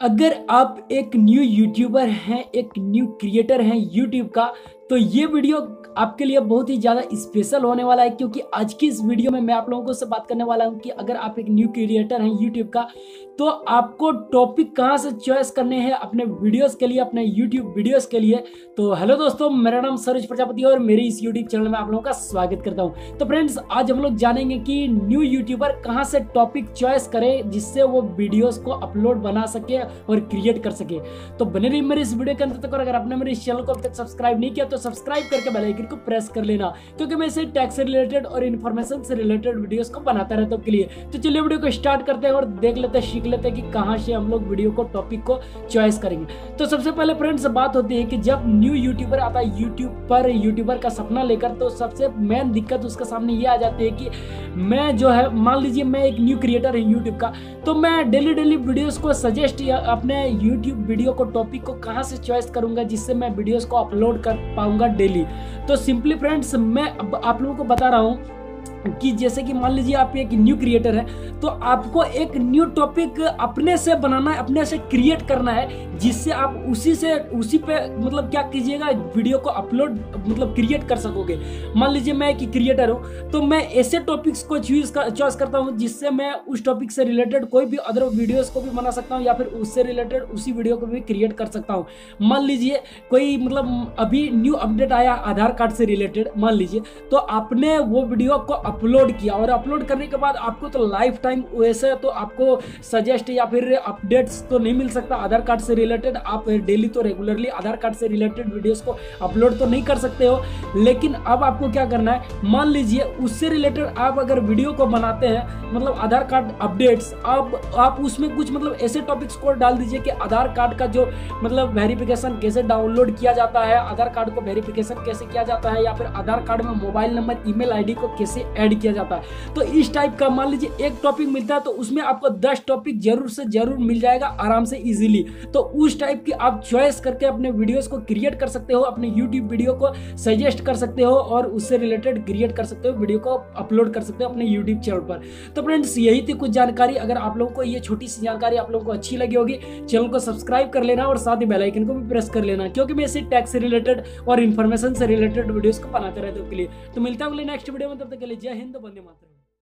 अगर आप एक न्यू यूट्यूबर हैं एक न्यू क्रिएटर हैं यूट्यूब का तो ये वीडियो आपके लिए बहुत ही ज़्यादा स्पेशल होने वाला है, क्योंकि आज की इस वीडियो में मैं आप लोगों को से बात करने वाला हूँ कि अगर आप एक न्यू क्रिएटर हैं यूट्यूब का तो आपको टॉपिक कहाँ से चॉइस करने हैं अपने वीडियोस के लिए, अपने यूट्यूब वीडियोस के लिए। तो हेलो दोस्तों, मेरा नाम सरोज प्रजापति और मेरे इस यूट्यूब चैनल में आप लोगों का स्वागत करता हूँ। तो फ्रेंड्स आज हम लोग जानेंगे कि न्यू यूट्यूबर कहाँ से टॉपिक चॉइस करे, जिससे वो वीडियोज़ को अपलोड बना सके और क्रिएट कर सके। तो बने रही मेरे इस वीडियो के अंत तक, और अगर आपने मेरे इस चैनल को अब तक सब्सक्राइब नहीं किया तो सब्सक्राइब करके बेल आइकन को प्रेस कर लेना, क्योंकि मैं इसे टैक्स से रिलेटेड और इन्फॉर्मेशन से रिलेटेड वीडियोस को बनाता रहता हूँ के लिए तो चलिए वीडियो को स्टार्ट करते हैं और देख लेते हैं, सीख लेते हैं कि कहाँ से हम लोग वीडियो को टॉपिक को चॉइस करेंगे। तो सबसे पहले फ्रेंड्स बात होती है कि जब न्यू यूट्यूबर आता है यूट्यूब पर यूट्यूबर का सपना लेकर तो सबसे मेन दिक्कत उसके सामने ये आ जाती है कि मैं जो है, मान लीजिए मैं एक न्यू क्रिएटर है यूट्यूब का तो मैं डेली डेली वीडियोस को सजेस्ट अपने यूट्यूब वीडियो को टॉपिक को कहाँ से चॉइस करूँगा, जिससे मैं वीडियोस को अपलोड कर पाऊँगा डेली। तो सिंपली फ्रेंड्स मैं अब आप लोगों को बता रहा हूँ कि जैसे कि मान लीजिए आप एक न्यू क्रिएटर है तो आपको एक न्यू टॉपिक अपने से बनाना है, अपने से क्रिएट करना है, जिससे आप उसी से, उसी पे मतलब क्या कीजिएगा वीडियो को अपलोड मतलब क्रिएट कर सकोगे। मान लीजिए मैं एक क्रिएटर हूँ तो मैं ऐसे टॉपिक्स को चूज़ कर चॉइस करता हूँ, जिससे मैं उस टॉपिक से रिलेटेड कोई भी अदर वीडियोज़ को भी बना सकता हूँ, या फिर उससे रिलेटेड उसी वीडियो को भी क्रिएट कर सकता हूँ। मान लीजिए कोई मतलब अभी न्यू अपडेट आया, आधार कार्ड से रिलेटेड मान लीजिए तो आपने वो वीडियो को अपलोड किया और अपलोड करने के बाद आपको तो लाइफ टाइम वैसे तो आपको सजेस्ट या फिर अपडेट्स तो नहीं मिल सकता। आधार कार्ड से रिलेटेड आप डेली तो रेगुलरली आधार कार्ड से रिलेटेड वीडियोस को अपलोड तो नहीं कर सकते हो। लेकिन अब आपको क्या करना है? मान लीजिए उससे रिलेटेड आप अगर वीडियो को बनाते हैं मतलब आधार कार्ड अपडेट्स आप आप उसमें कुछ मतलब ऐसे टॉपिक्स को डाल दीजिए कि आधार कार्ड का जो मतलब वेरिफिकेशन कैसे डाउनलोड किया जाता है आधार कार्ड को वेरिफिकेशन कैसे किया जाता है, या फिर आधार कार्ड में मोबाइल नंबर ईमेल आईडी को कैसे ऐड किया जाता है। तो इस टाइप का मान लीजिए एक टॉपिक मिलता है तो उसमें आपको दस टॉपिक ज़रूर से ज़रूर मिल जाएगा आराम से इजीली तो उस टाइप की आप चॉइस करके अपने वीडियोस को क्रिएट कर सकते हो, अपने यूट्यूब वीडियो को सजेस्ट कर सकते हो और उससे रिलेटेड क्रिएट कर सकते हो वीडियो को अपलोड कर सकते हो अपने यूट्यूब चैनल पर। तो फ्रेंड्स यही थी कुछ जानकारी। अगर आप लोगों को ये छोटी सी जानकारी आप लोगों को अच्छी लगी होगी चैनल को सब्सक्राइब कर लेना और साथ ही बेलाइकन को भी प्रेस कर लेना, क्योंकि मैं इसे टैक्स से रिलेटेड और इन्फॉर्मेशन से रिलेटेड वीडियोस को बनाते रहते हूँ लिए। तो मिलता हूँ नेक्स्ट वीडियो में, तब तक के लिए जय हिंद वंदे मातरम।